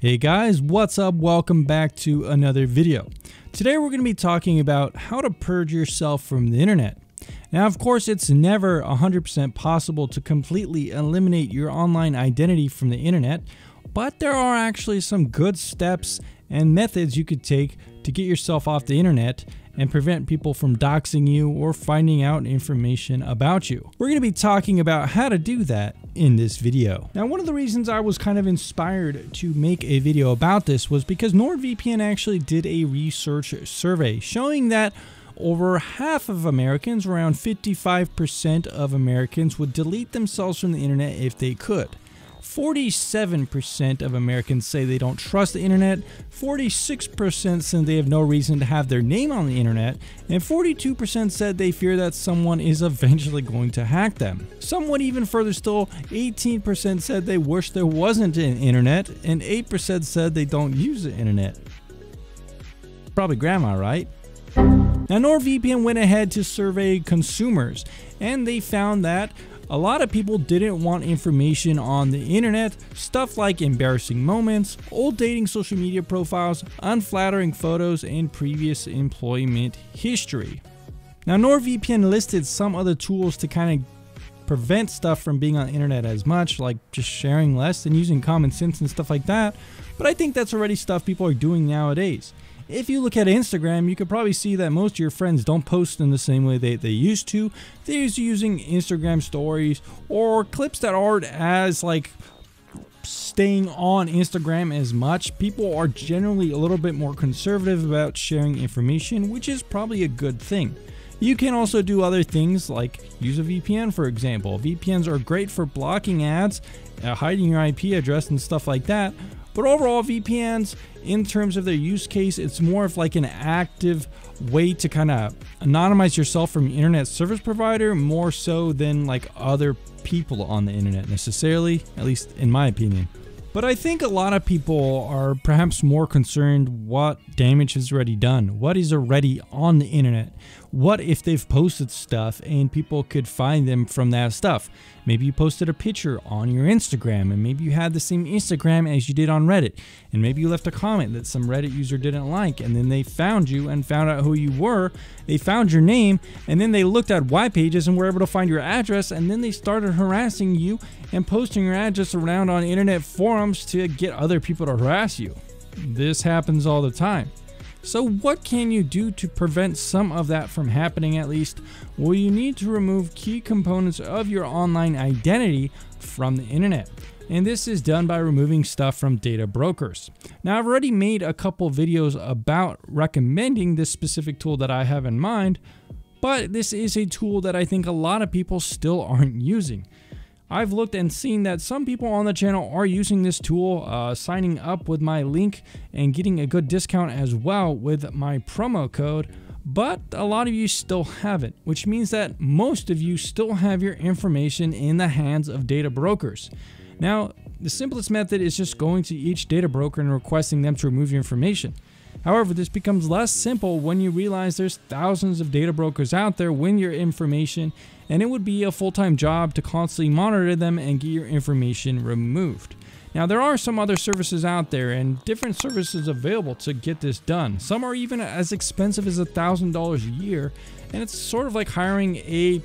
Hey guys, what's up? Welcome back to another video. Today we're going to be talking about how to purge yourself from the internet. Now, of course, it's never 100% possible to completely eliminate your online identity from the internet, but there are actually some good steps and methods you could take to get yourself off the internet and prevent people from doxing you or finding out information about you. We're going to be talking about how to do that in this video. Now, one of the reasons I was kind of inspired to make a video about this was because NordVPN actually did a research survey showing that over half of Americans, around 55% of Americans, would delete themselves from the internet if they could. 47% of Americans say they don't trust the internet, 46% said they have no reason to have their name on the internet, and 42% said they fear that someone is eventually going to hack them. Somewhat even further still, 18% said they wish there wasn't an internet, and 8% said they don't use the internet. Probably grandma, right? Now, NordVPN went ahead to survey consumers, and they found that a lot of people didn't want information on the internet, stuff like embarrassing moments, old dating social media profiles, unflattering photos, and previous employment history. Now, NordVPN listed some other tools to kind of prevent stuff from being on the internet as much, like just sharing less and using common sense and stuff like that. But I think that's already stuff people are doing nowadays. If you look at Instagram, you could probably see that most of your friends don't post in the same way they, they used to. They're using Instagram stories or clips that aren't as like staying on Instagram as much. People are generally a little bit more conservative about sharing information, which is probably a good thing. You can also do other things like use a VPN, for example. VPNs are great for blocking ads, uh, hiding your IP address, and stuff like that. But overall, VPNs, in terms of their use case, it's more of like an active way to kind of anonymize yourself from internet service provider more so than like other people on the internet necessarily, at least in my opinion. But I think a lot of people are perhaps more concerned what damage is already done, what is already on the internet. What if they've posted stuff and people could find them from that stuff? Maybe you posted a picture on your Instagram and maybe you had the same Instagram as you did on Reddit. And maybe you left a comment that some Reddit user didn't like and then they found you and found out who you were. They found your name and then they looked at White Pages and were able to find your address and then they started harassing you and posting your address around on internet forums to get other people to harass you. This happens all the time. So what can you do to prevent some of that from happening at least? Well, you need to remove key components of your online identity from the internet. And this is done by removing stuff from data brokers. Now, I've already made a couple videos about recommending this specific tool that I have in mind, but this is a tool that I think a lot of people still aren't using. I've looked and seen that some people on the channel are using this tool, uh, signing up with my link and getting a good discount as well with my promo code, but a lot of you still haven't, which means that most of you still have your information in the hands of data brokers. Now, the simplest method is just going to each data broker and requesting them to remove your information. However, this becomes less simple when you realize there's thousands of data brokers out there with your information, and it would be a full-time job to constantly monitor them and get your information removed. Now, there are some other services out there and different services available to get this done. Some are even as expensive as $1,000 a year, and it's sort of like hiring a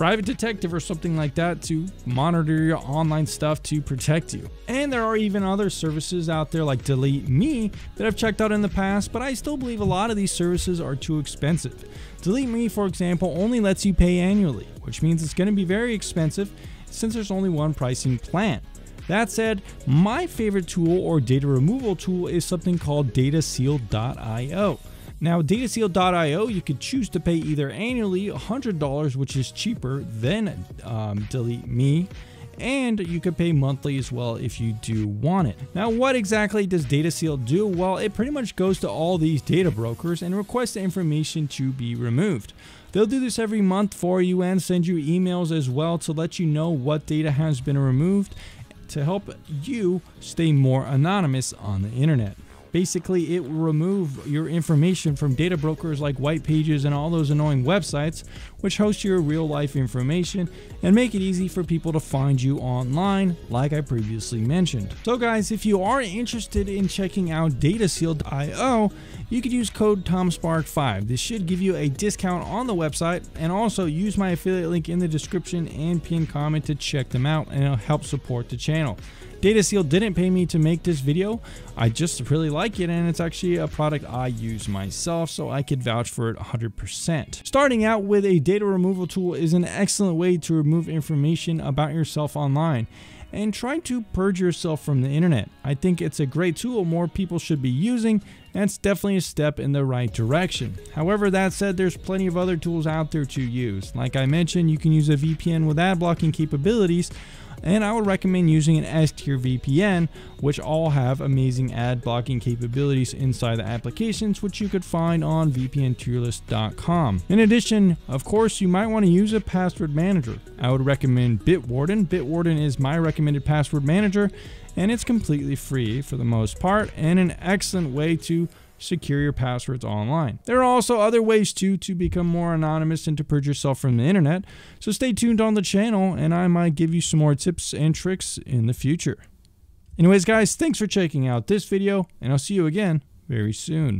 private detective or something like that to monitor your online stuff to protect you. And there are even other services out there like Delete Me that I've checked out in the past, but I still believe a lot of these services are too expensive. Delete Me, for example, only lets you pay annually, which means it's going to be very expensive since there's only one pricing plan. That said, my favorite tool or data removal tool is something called dataseal.io. Now, dataseal.io, you could choose to pay either annually $100, which is cheaper than um, Delete Me, and you could pay monthly as well if you do want it. Now, what exactly does DataSeal do? Well, it pretty much goes to all these data brokers and requests the information to be removed. They'll do this every month for you and send you emails as well to let you know what data has been removed to help you stay more anonymous on the internet. Basically, it will remove your information from data brokers like White Pages and all those annoying websites, which host your real life information and make it easy for people to find you online, like I previously mentioned. So, guys, if you are interested in checking out dataseal.io, you could use code TomSpark5. This should give you a discount on the website, and also use my affiliate link in the description and pinned comment to check them out, and it'll help support the channel. DataSeal didn't pay me to make this video. I just really like it and it's actually a product I use myself so I could vouch for it 100%. Starting out with a data removal tool is an excellent way to remove information about yourself online and try to purge yourself from the internet. I think it's a great tool more people should be using and it's definitely a step in the right direction. However, that said, there's plenty of other tools out there to use. Like I mentioned, you can use a VPN with ad blocking capabilities, and I would recommend using an S tier VPN, which all have amazing ad blocking capabilities inside the applications, which you could find on VPNtierlist.com. In addition, of course, you might want to use a password manager. I would recommend Bitwarden. Bitwarden is my recommended password manager, and it's completely free for the most part, and an excellent way to secure your passwords online. There are also other ways too to become more anonymous and to purge yourself from the internet. So stay tuned on the channel and I might give you some more tips and tricks in the future. Anyways guys, thanks for checking out this video and I'll see you again very soon.